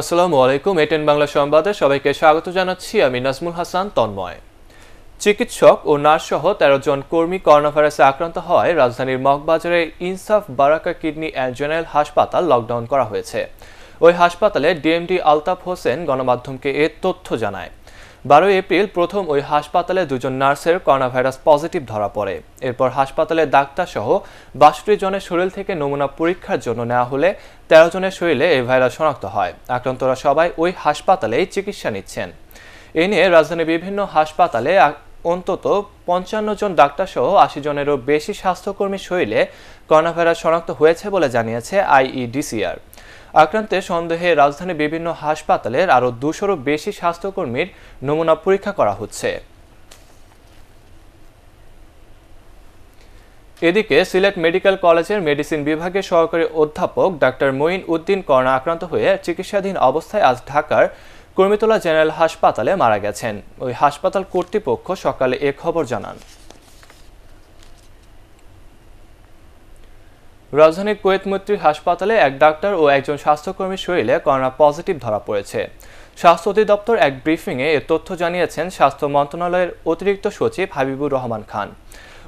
আসসালামু আলাইকুম এটেন বাংলা সংবাদে সবাইকে স্বাগত জানাচ্ছি। আমি নাজমুল হাসান, তন্ময়। চিকিৎসক ও নার্স সহ তেরো জন কর্মী করোনাভাইরাসে আক্রান্ত হওয়ায় রাজধানীর মগবাজারে Insaf Barakah kidney and general হাসপাতাল লকডাউন করা হয়েছে। ওই হাসপাতালে ডিএমডি আলতাফ হোসেন গণমাধ্যমকে এ তথ্য জানায়। বারোই এপ্রিল প্রথম ওই হাসপাতালে দুজন নার্সের করোনাভাইরাস পজিটিভ ধরা পড়ে। এরপর হাসপাতালে ডাক্তার সহ বাষট্টি জনের শরীর থেকে নমুনা পরীক্ষার জন্য নেওয়া হলে তেরো জনের শরীরে এই ভাইরাস শনাক্ত হয়। আক্রান্তরা সবাই ওই হাসপাতালেই চিকিৎসা নিচ্ছেন। এ নিয়ে রাজধানীর বিভিন্ন হাসপাতালে অন্তত পঞ্চান্ন জন ডাক্তার সহ আশি জনেরও বেশি স্বাস্থ্যকর্মী শরীরে করোনাভাইরাস শনাক্ত হয়েছে বলে জানিয়েছে আইইডিসিআর। আক্রান্তের সন্দেহে রাজধানীর বিভিন্ন হাসপাতালের আরও দুশোরও বেশি স্বাস্থ্যকর্মীর নমুনা পরীক্ষা করা হচ্ছে। এদিকে সিলেট মেডিকেল কলেজের মেডিসিন বিভাগের সহকারী অধ্যাপক ডাক্তার মঈন উদ্দিন করোনা আক্রান্ত হয়ে চিকিৎসাধীন অবস্থায় আজ ঢাকার কর্মীতলা জেনারেল হাসপাতালে মারা গেছেন। ওই হাসপাতাল কর্তৃপক্ষ সকালে এ খবর জানান। রাজধানীর কুয়েত মৈত্রী হাসপাতালে এক ডাক্তার ও একজন স্বাস্থ্যকর্মীর শরীরে করোনা পজিটিভ ধরা পড়েছে। স্বাস্থ্য অধিদপ্তর এক ব্রিফিংয়ে এ তথ্য জানিয়েছেন স্বাস্থ্য মন্ত্রণালয়ের অতিরিক্ত সচিব হাবিবুর রহমান খান।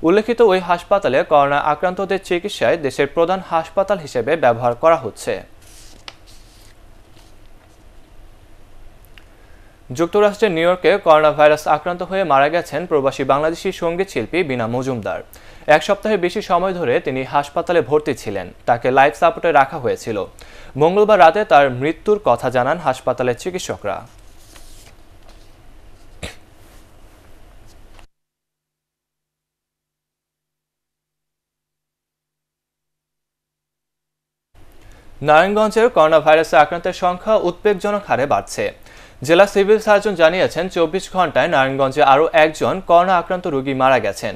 উল্লেখিত ওই হাসপাতালে করোনা আক্রান্তদের চিকিৎসায় দেশের প্রধান হাসপাতাল হিসেবে ব্যবহার করা হচ্ছে। যুক্তরাষ্ট্রের নিউ ইয়র্কে করোনা ভাইরাস আক্রান্ত হয়ে মারা গেছেন প্রবাসী বাংলাদেশি সংগীত শিল্পী বিনা মজুমদার। এক সপ্তাহের বেশি সময় ধরে তিনি হাসপাতালে ভর্তি ছিলেন। তাকে লাইফ সাপোর্টে রাখা হয়েছিল। মঙ্গলবার রাতে তার মৃত্যুর কথা জানান হাসপাতালের চিকিৎসকরা। নারায়ণগঞ্জের করোনা ভাইরাসে আক্রান্তের সংখ্যা উদ্বেগজনক হারে বাড়ছে। জেলা সিভিল সার্জন জানিয়েছেন চব্বিশ ঘন্টায় নারায়ণগঞ্জে আরও একজন করোনা আক্রান্ত রোগী মারা গেছেন।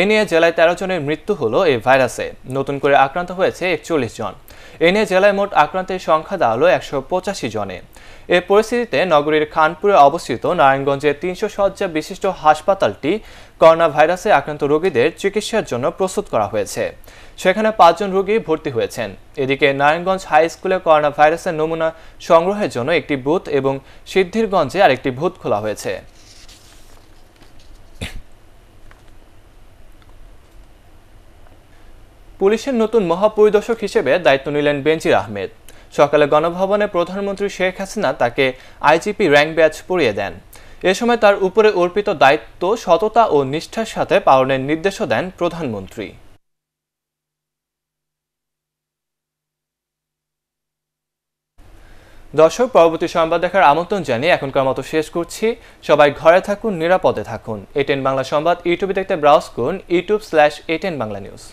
এ নিয়ে জেলায় তেরো জনের মৃত্যু হলো এই ভাইরাসে। নতুন করে আক্রান্ত হয়েছে একচল্লিশ জন। এ নিয়ে জেলায় মোট আক্রান্তের সংখ্যা দাঁড়াল একশো পঁচাশি জনে। এ পরিস্থিতিতে নগরীর খানপুরে অবস্থিত নারায়ণগঞ্জের তিনশো শয্যা বিশিষ্ট হাসপাতালটি করোনা ভাইরাসে আক্রান্ত রোগীদের চিকিৎসার জন্য প্রস্তুত করা হয়েছে। সেখানে পাঁচজন রোগী ভর্তি হয়েছেন। এদিকে নারায়ণগঞ্জ হাই স্কুলে করোনা ভাইরাসের নমুনা সংগ্রহের জন্য একটি বুথ এবং সিদ্ধিরগঞ্জে আরেকটি বুথ খোলা হয়েছে। পুলিশের নতুন মহাপরিদর্শক হিসেবে দায়িত্ব নিলেন বেনজির আহমেদ। সকালে গণভবনে প্রধানমন্ত্রী শেখ হাসিনা তাকে আইজিপি র্যাঙ্ক ব্যাচ পরিয়ে দেন। এ সময় তার উপরে অর্পিত দায়িত্ব, সততা ও নিষ্ঠার সাথে পালনের নির্দেশও দেন প্রধানমন্ত্রী। দর্শক, পরবর্তী সংবাদ দেখার আমন্ত্রণ জানিয়ে এখনকার মতো শেষ করছি। সবাই ঘরে থাকুন, নিরাপদে থাকুন। এটেন বাংলা সংবাদ ইউটিউবে দেখতে ব্রাউজ করুন, YouTube slash ATN Bangla news.